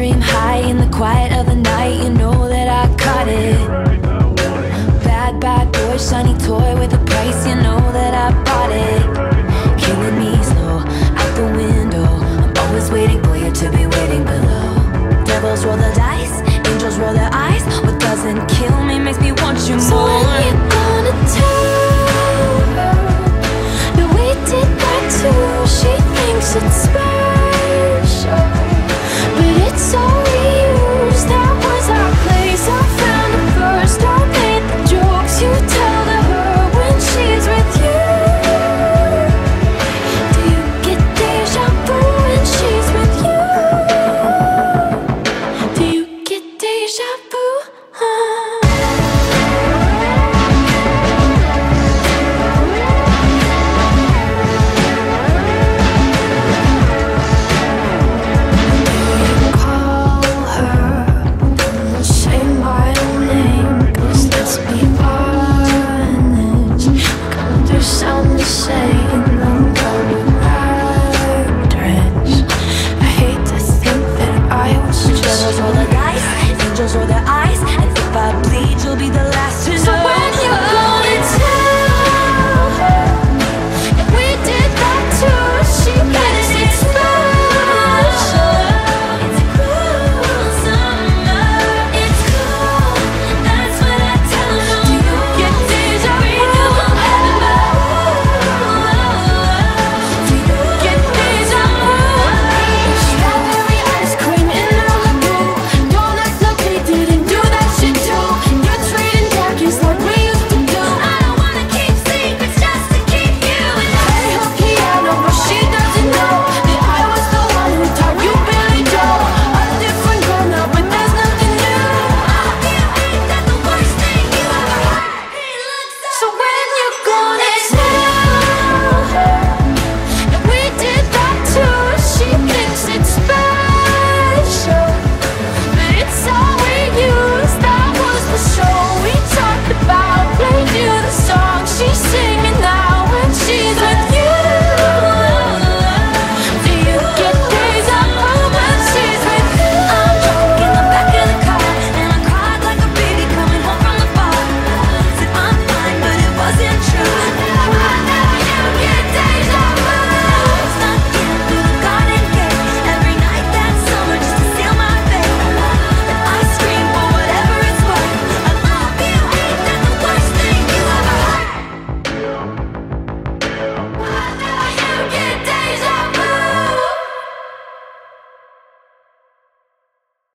dream high in the quiet of the night. You know that I caught it. Bad, bad boy, shiny toy with a price. You know that I bought it. Killing me slow, out the window. I'm always waiting for you to be waiting below. Devils roll the dice, angels roll their eyes. What doesn't kill me makes me want you more. So what are you gonna do? No, we did that too. She thinks it's bad. shop.